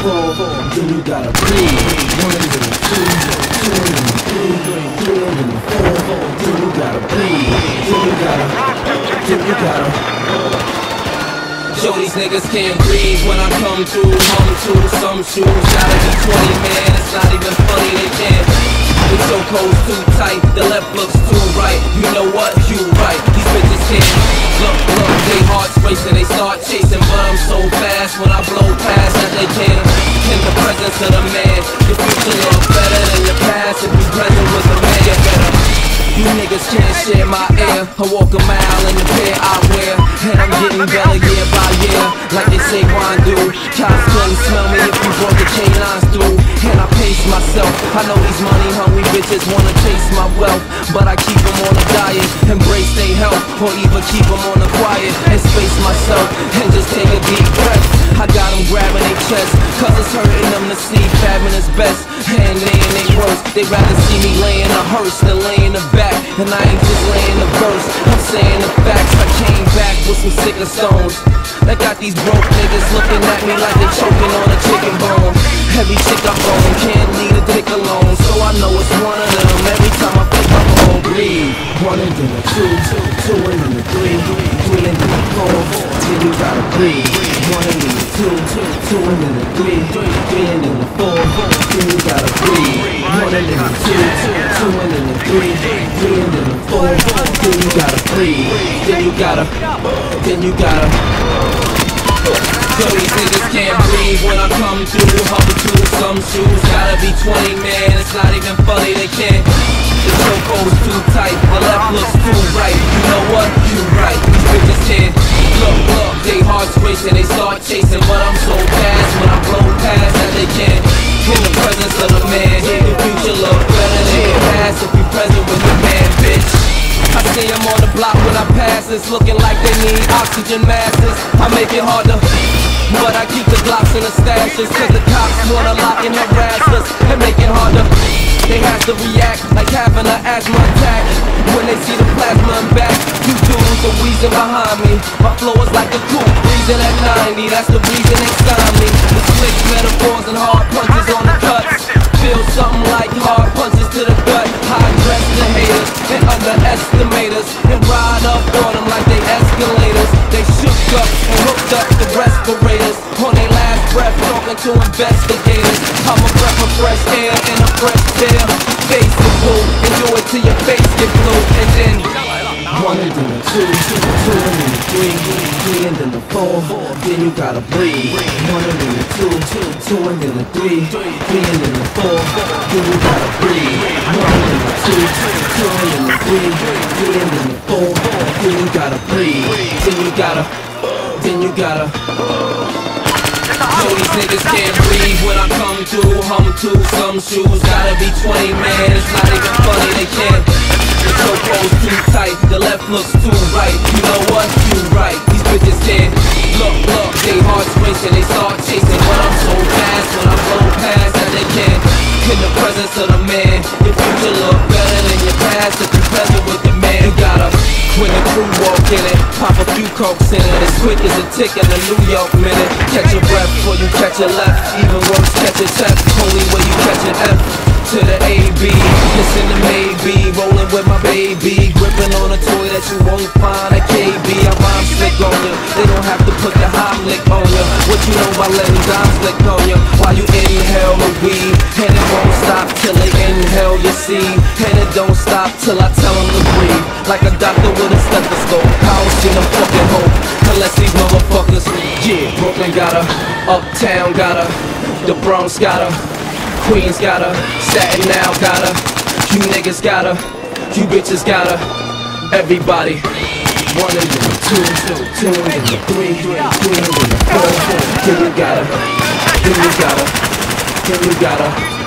fall, then you gotta breathe. One little, two four then you gotta breathe. Then you gotta, then you gotta. Show these niggas can't breathe when I come to, come to, some shoes gotta be 20 man, it's not even funny, they can't The so cold's too tight, the left looks too right, you know what, you right, these bitches can't Look, look, they hearts racing, they start chasing, but I'm so fast when I blow past that they can't in the man, your future look better than your past if you present with the man. You better. You niggas can't share my air. I walk a mile in the pair I wear. And I'm getting better year by year. Like they say Juan do. Cops couldn't smell me if you brought the chain lines through. And I pace myself. I know these money hungry bitches wanna chase my wealth. But I keep them on a diet. Embrace their health. Or even keep them on the quiet. And space myself. And just take a deep breath. I got them grabbing their chest. Cause it's to see Fab in is best. And they ain't they worse. They rather see me laying a hearse than laying a back. And I ain't just laying a verse. I'm saying the facts. I came back with some sicker stones. That got these broke niggas looking at me like they choking on a chicken bone. Heavy shit I own, can't leave a dick alone. So I know it's one of them. Every time I flip my phone, breathe. One and then a two, two, two and then a three, three and then a four, then you gotta breathe. Two, two, two and then a three, three and then a four, you gotta breathe. One and then a two, two and then a three, three and then a four, then you gotta breathe. Then you gotta, then you gotta. So these niggas can't breathe when I come through Humble to some shoes, gotta be 20 man It's not even funny, they can't The chokehold's too tight, the left looks too right You know what? You right, these bitches can't It's looking like they need oxygen masks I make it harder But I keep the glocks in the stashes. Cause the cops wanna lock and harass us And make it harder. They have to react like having an asthma attack. When they see the plasma in back You dudes are wheezing behind me. My flow is like a coupe Breezing at 90 That's the reason they sign me. The slick metaphors and hard punches on the breath talking to investigators I'm a breath of fresh air and a fresh Face the it till your face blue And then one and then two, two and then three, three and then four, then you gotta breathe. One and then two, two and then three, three and then four, then you gotta breathe. One and then two, two and then three, three and then four, then you gotta breathe. Then you gotta, then you gotta. Niggas can't breathe when I come through. Hum to some shoes, gotta be 20 man. It's not even funny, they can't. The chokehold's too tight, the left looks too right. You know what? You right, these bitches can't Look, look, they hearts racing, they start chasing. But I'm so fast when I blow past that they can't. In the presence of the man. Your future look better than your past If you present with the man, you gotta when the crew walk in it, pop a few cokes in it. As quick as a tick in a New York minute. Catch your breath before you catch a left. Even worse, catch a test, only way you catch an F To the AB, listen to maybe Rolling with my baby, gripping on a toy that you won't find at KB I rhyme slick on you, they don't have to put the Heimlich on you What you know about letting dimes slick on you While you inhale the weed seed And it don't stop till I tell them to breathe Like a doctor with a stethoscope I don't see no fucking hope Unless these motherfuckers Yeah, Brooklyn got her Uptown got her The Bronx got her Queens got her Staten Island got her You niggas got her You bitches got her Everybody one and then two, two, and then three, three and four. Then you got her, then you got her, then you got her.